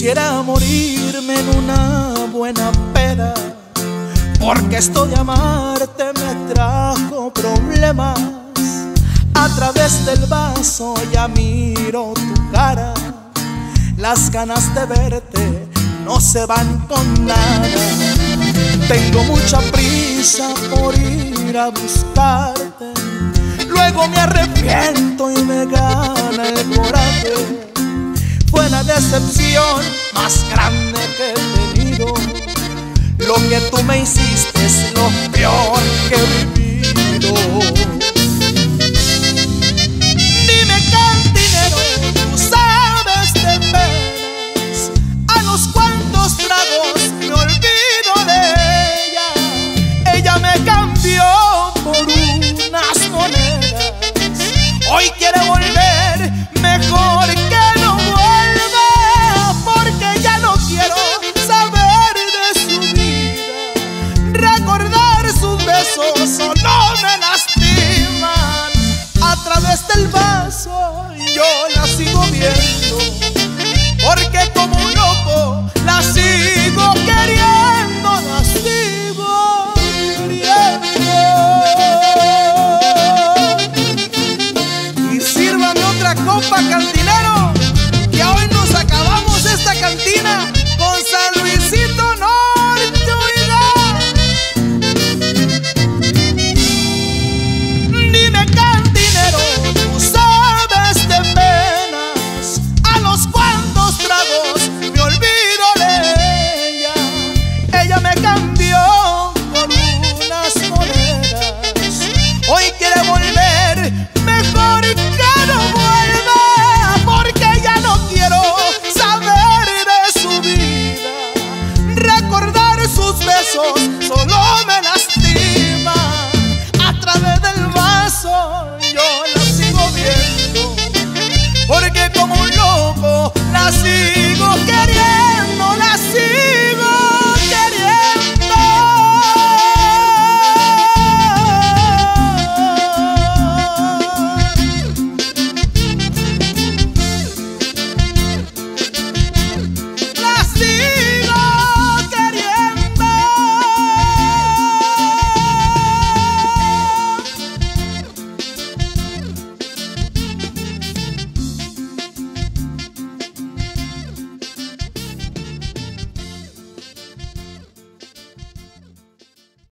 Quisiera morirme en una buena peda, porque esto de amarte me trajo problemas. A través del vaso ya miro tu cara, las ganas de verte no se van con nada. Tengo mucha prisa por ir a buscarte, luego me arrepiento y me gana el decepción más grande que he tenido. Lo que tú me hiciste es lo peor que he vivido. Dime cantinero, tú sabes de penas. A los cuantos tragos me olvido de ella. Ella me cambió por unas monedas. Hoy quiere volver porque como un loco la sigo queriendo la sigo queriendo. Y sírvame otra copa cantinero besos solo me las